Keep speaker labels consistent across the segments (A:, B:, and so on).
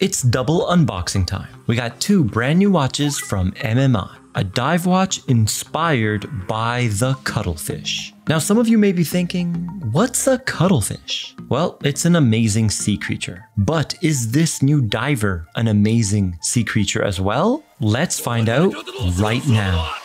A: It's double unboxing time. We got two brand new watches from MMI. A dive watch inspired by the cuttlefish. Now, some of you may be thinking, what's a cuttlefish? Well, it's an amazing sea creature. But is this new diver an amazing sea creature as well? Let's find out right now.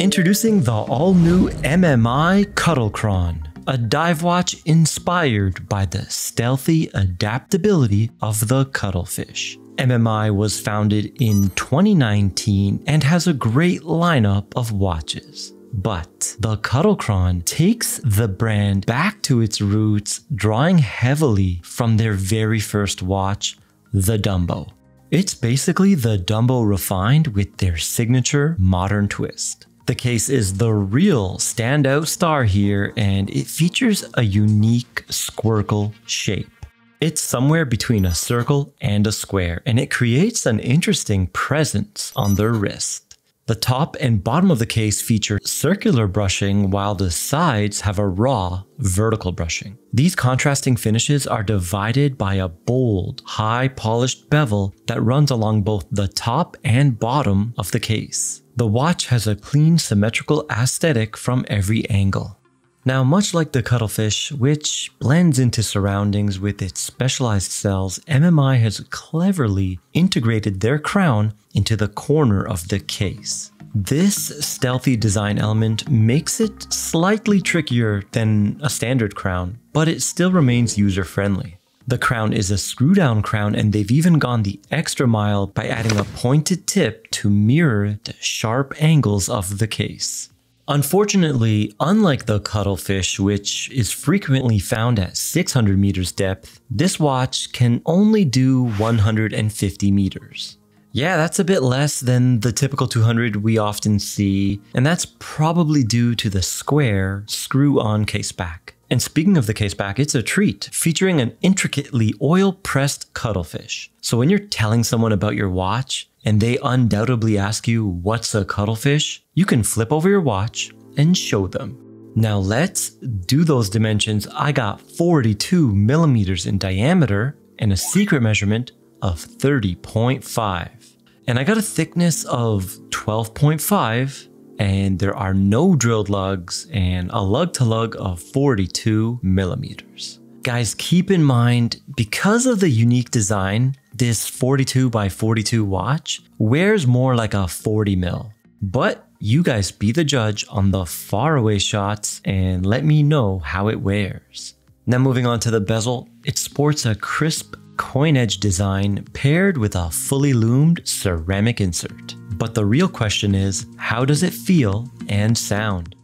A: Introducing the all-new MMI Cuttlechron, a dive watch inspired by the stealthy adaptability of the cuttlefish. MMI was founded in 2019 and has a great lineup of watches. But the Cuttlechron takes the brand back to its roots, drawing heavily from their very first watch, the Dumbo. It's basically the Dumbo refined with their signature modern twist. The case is the real standout star here, and it features a unique squircle shape. It's somewhere between a circle and a square, and it creates an interesting presence on the wrist. The top and bottom of the case feature circular brushing while the sides have a raw vertical brushing. These contrasting finishes are divided by a bold, high polished bevel that runs along both the top and bottom of the case. The watch has a clean symmetrical aesthetic from every angle. Now, much like the cuttlefish, which blends into surroundings with its specialized cells, MMI has cleverly integrated their crown into the corner of the case. This stealthy design element makes it slightly trickier than a standard crown, but it still remains user-friendly. The crown is a screw down crown and they've even gone the extra mile by adding a pointed tip to mirror the sharp angles of the case. Unfortunately, unlike the cuttlefish, which is frequently found at 600 meters depth, this watch can only do 150 meters. Yeah, that's a bit less than the typical 200 we often see, and that's probably due to the square screw-on case back. And speaking of the case back, it's a treat featuring an intricately oil pressed cuttlefish. So when you're telling someone about your watch and they undoubtedly ask you what's a cuttlefish, you can flip over your watch and show them. Now let's do those dimensions. I got 42 millimeters in diameter and a secret measurement of 30.5. And I got a thickness of 12.5 and there are no drilled lugs and a lug to lug of 42 millimeters. Guys, keep in mind, because of the unique design, this 42 by 42 watch wears more like a 40 mil. But you guys be the judge on the faraway shots and let me know how it wears. Now moving on to the bezel, it sports a crisp coin edge design paired with a fully loomed ceramic insert. But the real question is, how does it feel and sound?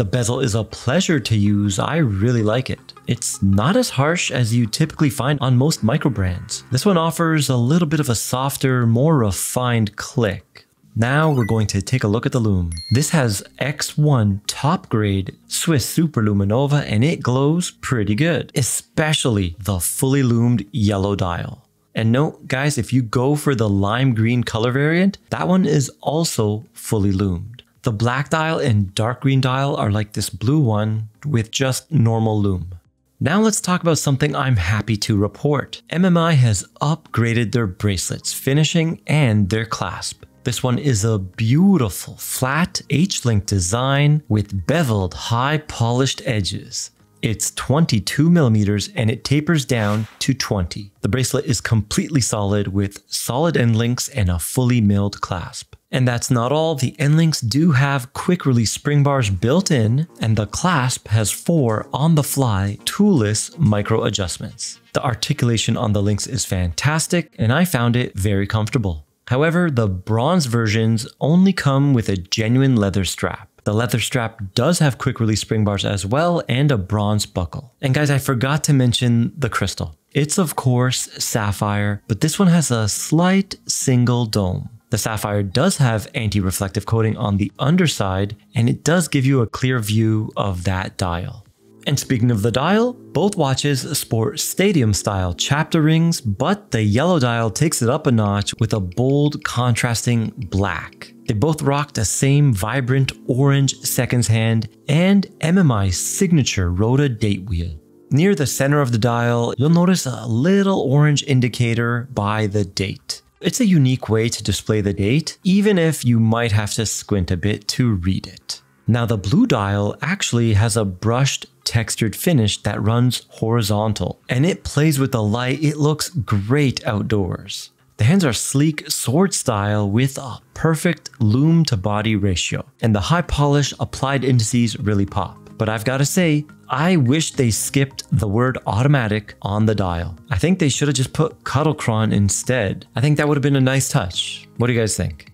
A: The bezel is a pleasure to use, I really like it. It's not as harsh as you typically find on most micro brands. This one offers a little bit of a softer, more refined click. Now we're going to take a look at the loom. This has X1 top grade Swiss Superluminova and it glows pretty good, especially the fully loomed yellow dial. And note guys, if you go for the lime green color variant, that one is also fully loomed. The black dial and dark green dial are like this blue one with just normal lume. Now let's talk about something I'm happy to report. MMI has upgraded their bracelets, finishing, and their clasp. This one is a beautiful flat H-link design with beveled high polished edges. It's 22 millimeters and it tapers down to 20. The bracelet is completely solid with solid end links and a fully milled clasp. And that's not all, the end links do have quick release spring bars built in, and the clasp has four on the fly toolless micro adjustments. The articulation on the links is fantastic, and I found it very comfortable. However, the bronze versions only come with a genuine leather strap. The leather strap does have quick release spring bars as well and a bronze buckle. And guys, I forgot to mention the crystal. It's of course sapphire, but this one has a slight single dome. The Sapphire does have anti-reflective coating on the underside, and it does give you a clear view of that dial. And speaking of the dial, both watches sport stadium style chapter rings, but the yellow dial takes it up a notch with a bold contrasting black. They both rock the same vibrant orange seconds hand and MMI's signature Rota date wheel. Near the center of the dial, you'll notice a little orange indicator by the date. It's a unique way to display the date, even if you might have to squint a bit to read it. Now the blue dial actually has a brushed textured finish that runs horizontal and it plays with the light. It looks great outdoors. The hands are sleek sword style with a perfect lume to body ratio and the high polish applied indices really pop. But I've got to say, I wish they skipped the word automatic on the dial. I think they should have just put Cuttlechron instead. I think that would have been a nice touch. What do you guys think?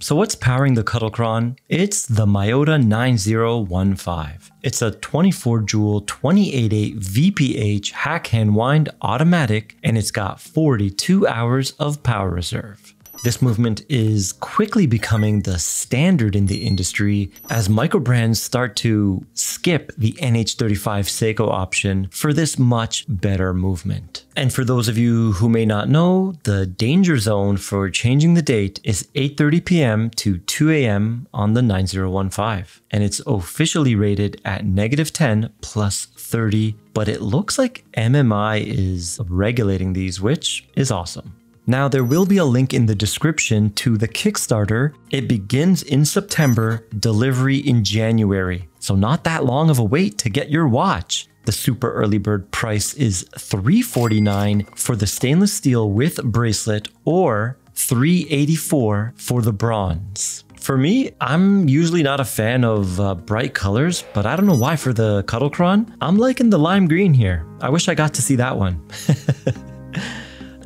A: So what's powering the Cuttlechron? It's the Miyota 9015. It's a 24 jewel 288 VPH hack hand wind automatic and it's got 42 hours of power reserve. This movement is quickly becoming the standard in the industry as microbrands start to skip the NH35 Seiko option for this much better movement. And for those of you who may not know, the danger zone for changing the date is 8:30 p.m. to 2 a.m. on the 9015, and it's officially rated at negative 10 plus 30, but it looks like MMI is regulating these, which is awesome. Now, there will be a link in the description to the Kickstarter. It begins in September, delivery in January. So, not that long of a wait to get your watch. The super early bird price is 349 for the stainless steel with bracelet or 384 for the bronze. For me, I'm usually not a fan of uh, bright colors, but I don't know why for the Cuttlechron, I'm liking the lime green here. I wish I got to see that one.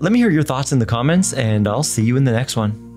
A: Let me hear your thoughts in the comments, and I'll see you in the next one.